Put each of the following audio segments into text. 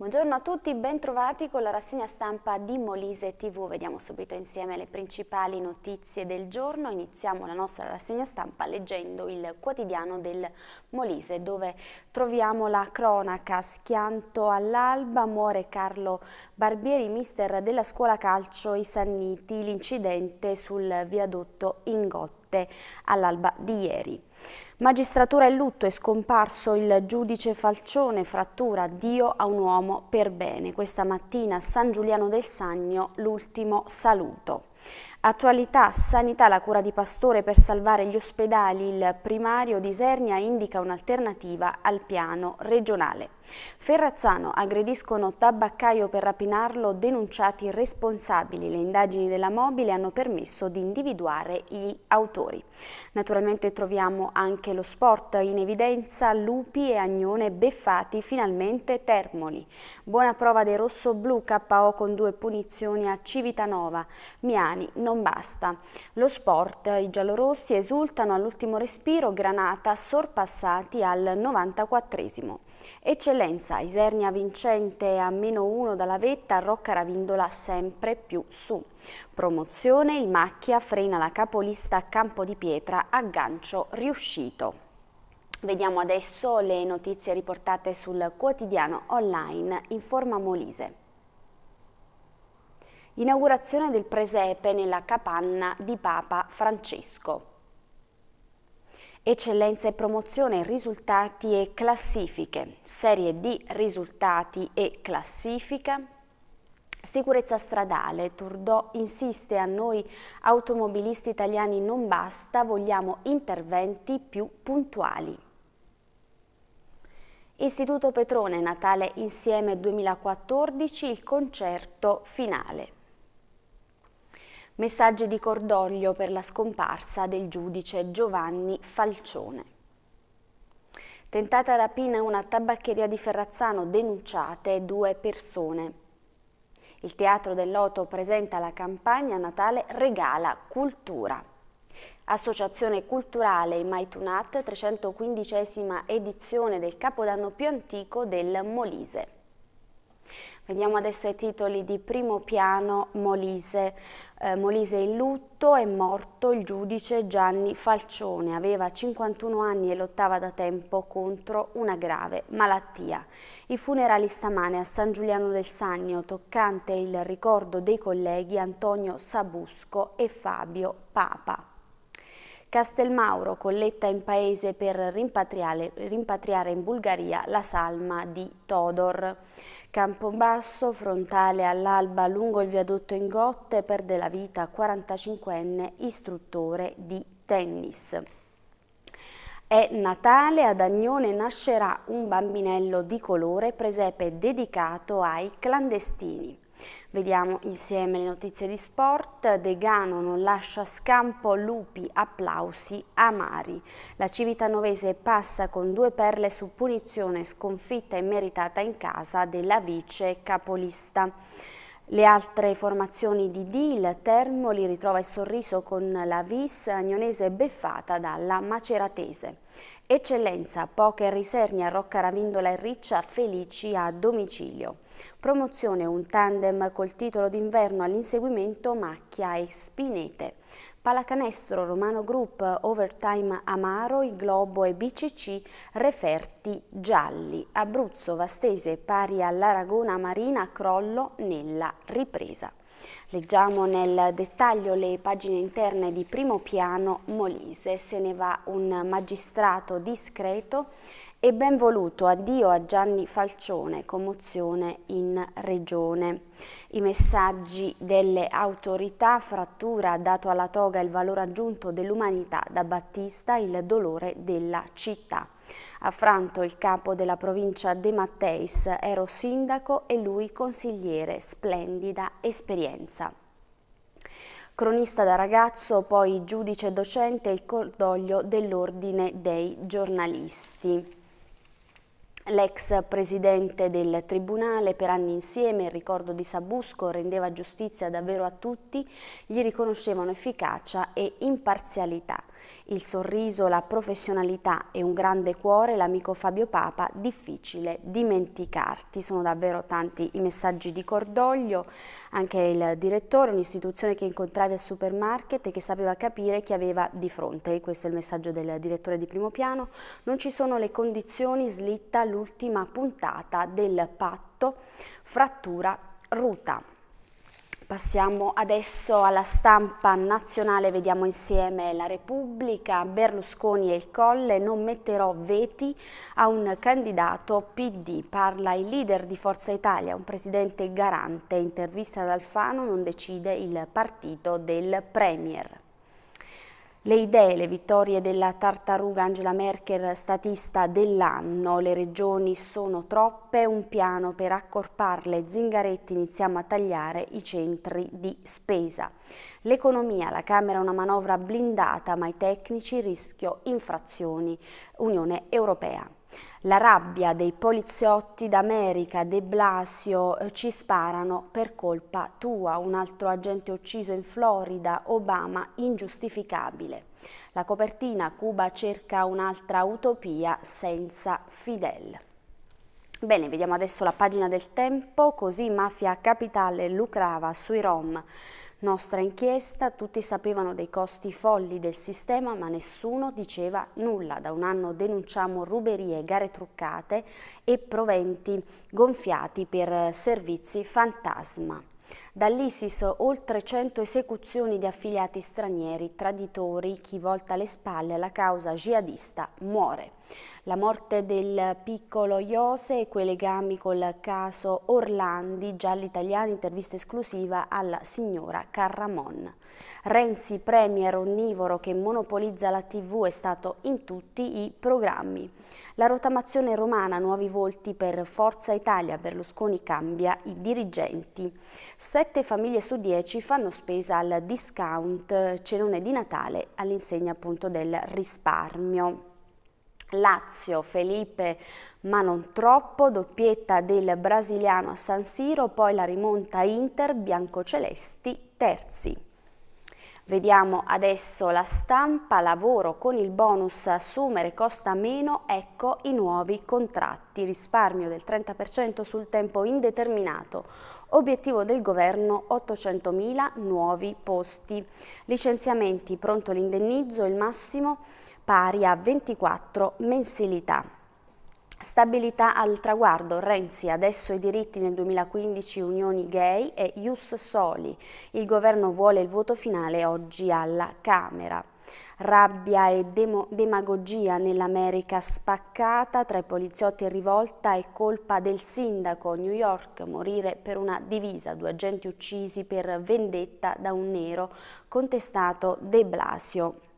Buongiorno a tutti, ben trovati con la rassegna stampa di Molise TV. Vediamo subito insieme le principali notizie del giorno. Iniziamo la nostra rassegna stampa leggendo il quotidiano del Molise dove troviamo la cronaca. Schianto all'alba, muore Carlo Barbieri, mister della scuola calcio I Sanniti, l'incidente sul viadotto Ingotte all'alba di ieri. Magistratura in lutto è scomparso il giudice Falcione, frattura Dio a un uomo per bene. Questa mattina a San Giuliano del Sagno l'ultimo saluto. Attualità, sanità, la cura di Pastore per salvare gli ospedali. Il primario di Isernia indica un'alternativa al piano regionale. Ferrazzano aggrediscono tabaccaio per rapinarlo, denunciati responsabili. Le indagini della mobile hanno permesso di individuare gli autori. Naturalmente troviamo anche lo sport in evidenza, Lupi e Agnone beffati, finalmente Termoli. Buona prova dei rosso-blu, KO con due punizioni a Civitanova. Miani non non basta. Lo sport, i giallorossi esultano all'ultimo respiro, Granata sorpassati al 94esimo. Eccellenza, Isernia vincente a meno 1 dalla vetta, Rocca Ravindola sempre più su. Promozione, il Macchia frena la capolista a Campo di Pietra, aggancio riuscito. Vediamo adesso le notizie riportate sul quotidiano online Informa Molise. Inaugurazione del presepe nella capanna di Papa Francesco. Eccellenza e promozione, risultati e classifiche, serie di risultati e classifica, Sicurezza stradale, Turdò insiste a noi automobilisti italiani non basta, vogliamo interventi più puntuali. Istituto Petrone, Natale Insieme 2014, il concerto finale. Messaggi di cordoglio per la scomparsa del giudice Giovanni Falcione. Tentata rapina in una tabaccheria di Ferrazzano, denunciate due persone. Il Teatro del Loto presenta la campagna Natale Regala Cultura. Associazione Culturale Maitunat, 315 edizione del capodanno più antico del Molise. Vediamo adesso i titoli di primo piano Molise. Eh, Molise in lutto, è morto il giudice Gianni Falcione, aveva 51 anni e lottava da tempo contro una grave malattia. I funerali stamane a San Giuliano del Sagno, toccante il ricordo dei colleghi Antonio Sabusco e Fabio Papa. Castelmauro, colletta in paese per rimpatriare, rimpatriare in Bulgaria la salma di Todor. Campobasso, frontale all'alba lungo il viadotto in Gotte, perde la vita 45enne istruttore di tennis. È Natale, ad Agnone nascerà un bambinello di colore presepe dedicato ai clandestini. Vediamo insieme le notizie di sport. Degano non lascia scampo, Lupi, applausi, amari. La Civitanovese passa con due perle su punizione sconfitta e meritata in casa della vice capolista. Le altre formazioni di D, il Termoli ritrova il sorriso con la Vis agnonese beffata dalla Maceratese. Eccellenza, Poker Risernia, Rocca Ravindola e Riccia felici a domicilio. Promozione un tandem col titolo d'inverno all'inseguimento Macchia e Spinete. Pallacanestro Romano Group, Overtime Amaro, il Globo e BCC, referti gialli. Abruzzo Vastese pari all'Aragona Marina, crollo nella ripresa. Leggiamo nel dettaglio le pagine interne di primo piano Molise, se ne va un magistrato discreto e ben voluto addio a Gianni Falcione, commozione in regione. I messaggi delle autorità, frattura dato alla toga il valore aggiunto dell'umanità, da Battista il dolore della città. Affranto il capo della provincia De Matteis, ero sindaco e lui consigliere, splendida esperienza. Cronista da ragazzo, poi giudice docente, il cordoglio dell'ordine dei giornalisti. L'ex presidente del Tribunale per anni insieme, il ricordo di Sabusco, rendeva giustizia davvero a tutti, gli riconoscevano efficacia e imparzialità. Il sorriso, la professionalità e un grande cuore, l'amico Fabio Papa, difficile dimenticarti. Sono davvero tanti i messaggi di cordoglio, anche il direttore, un'istituzione che incontravi al supermarket e che sapeva capire chi aveva di fronte. Questo è il messaggio del direttore di primo piano. Non ci sono le condizioni, slitta l'ultima puntata del patto, frattura, ruta. Passiamo adesso alla stampa nazionale, vediamo insieme la Repubblica, Berlusconi e il Colle, non metterò veti a un candidato PD, parla il leader di Forza Italia, un presidente garante, intervista ad Alfano, non decide il partito del Premier. Le idee, le vittorie della tartaruga Angela Merkel, statista dell'anno, le regioni sono troppe, un piano per accorparle, Zingaretti iniziamo a tagliare i centri di spesa. L'economia, la Camera una manovra blindata, ma i tecnici rischio infrazioni, Unione Europea. La rabbia dei poliziotti d'America, De Blasio, eh, ci sparano per colpa tua, un altro agente ucciso in Florida, Obama ingiustificabile. La copertina Cuba cerca un'altra utopia senza Fidel. Bene, vediamo adesso la pagina del tempo, così Mafia Capitale lucrava sui rom Nostra inchiesta, tutti sapevano dei costi folli del sistema ma nessuno diceva nulla. Da un anno denunciamo ruberie, gare truccate e proventi gonfiati per servizi fantasma. Dall'ISIS oltre 100 esecuzioni di affiliati stranieri, traditori, chi volta le spalle alla causa jihadista muore. La morte del piccolo Iose e quei legami col caso Orlandi, gialli italiani, intervista esclusiva alla signora Carramon. Renzi, premier onnivoro che monopolizza la tv, è stato in tutti i programmi. La rotamazione romana, nuovi volti per Forza Italia, Berlusconi cambia i dirigenti. Sette famiglie su dieci fanno spesa al discount cenone di Natale all'insegna appunto del risparmio. Lazio, Felipe, ma non troppo, doppietta del brasiliano a San Siro, poi la rimonta Inter, biancocelesti, terzi. Vediamo adesso la stampa, lavoro con il bonus assumere costa meno, ecco i nuovi contratti, risparmio del 30% sul tempo indeterminato, obiettivo del governo 800.000 nuovi posti, licenziamenti, pronto l'indennizzo, il massimo pari a 24 mensilità. Stabilità al traguardo, Renzi, adesso i diritti nel 2015 unioni gay e Ius Soli. Il governo vuole il voto finale oggi alla Camera. Rabbia e demagogia nell'America spaccata, tra i poliziotti e rivolta è colpa del sindaco New York, morire per una divisa, due agenti uccisi per vendetta da un nero, contestato De Blasio.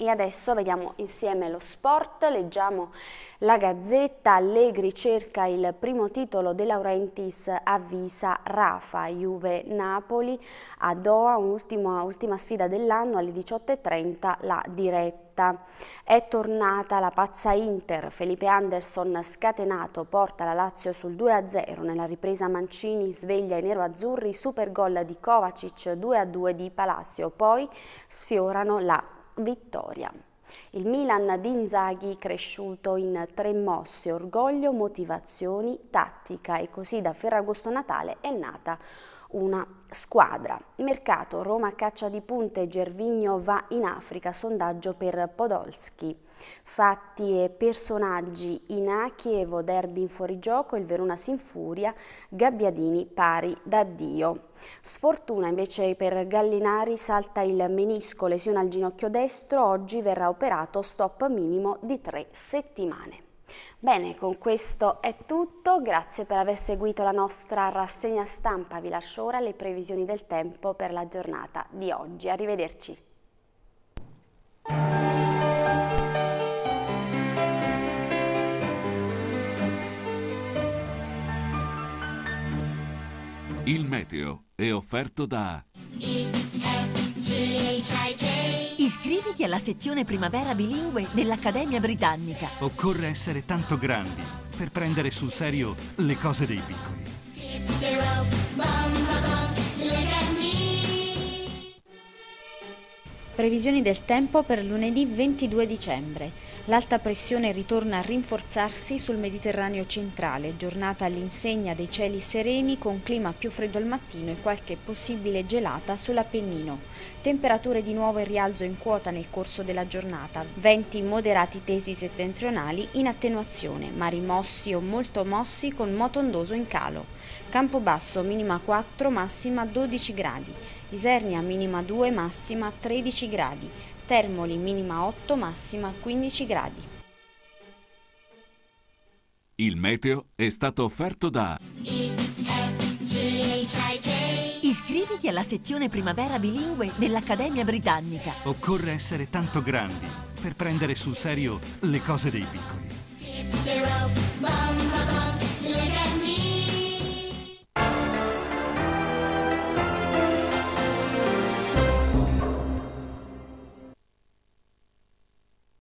E adesso vediamo insieme lo sport, leggiamo la Gazzetta, Allegri cerca il primo titolo De Laurentiis, avvisa Rafa, Juve-Napoli a Doha, un'ultima ultima sfida dell'anno alle 18.30 la diretta. È tornata la pazza Inter, Felipe Anderson scatenato porta la Lazio sul 2-0 nella ripresa Mancini sveglia i nero-azzurri, super gol di Kovacic 2-2 di Palacio, poi sfiorano la vittoria. Il Milan di Inzaghi cresciuto in tre mosse, orgoglio, motivazioni, tattica e così da Ferragosto Natale è nata una squadra. Mercato, Roma caccia di punte, Gervigno va in Africa, sondaggio per Podolski. Fatti e personaggi in Chievo, derby in fuorigioco, il Verona si infuria, Gabbiadini pari da Dio. Sfortuna invece per Gallinari salta il menisco, lesione al ginocchio destro, oggi verrà operato stop minimo di tre settimane. Bene, con questo è tutto, grazie per aver seguito la nostra rassegna stampa, vi lascio ora le previsioni del tempo per la giornata di oggi, arrivederci. Il meteo è offerto da... Iscriviti alla sezione primavera bilingue dell'Accademia Britannica. Occorre essere tanto grandi per prendere sul serio le cose dei piccoli. Previsioni del tempo per lunedì 22 dicembre. L'alta pressione ritorna a rinforzarsi sul Mediterraneo centrale, giornata all'insegna dei cieli sereni con clima più freddo al mattino e qualche possibile gelata sull'Appennino. Temperature di nuovo in rialzo in quota nel corso della giornata, venti moderati tesi settentrionali in attenuazione, mari mossi o molto mossi con moto ondoso in calo. Campobasso minima 4, massima 12 gradi. Isernia minima 2, massima 13 gradi. Termoli minima 8, massima 15 gradi. Il meteo è stato offerto da Iscriviti alla sezione primavera bilingue dell'Accademia Britannica. Occorre essere tanto grandi per prendere sul serio le cose dei piccoli.